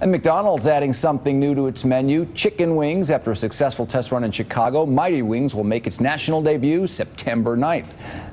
And McDonald's adding something new to its menu chicken wings. After a successful test run in Chicago, Mighty Wings will make its national debut September 9th.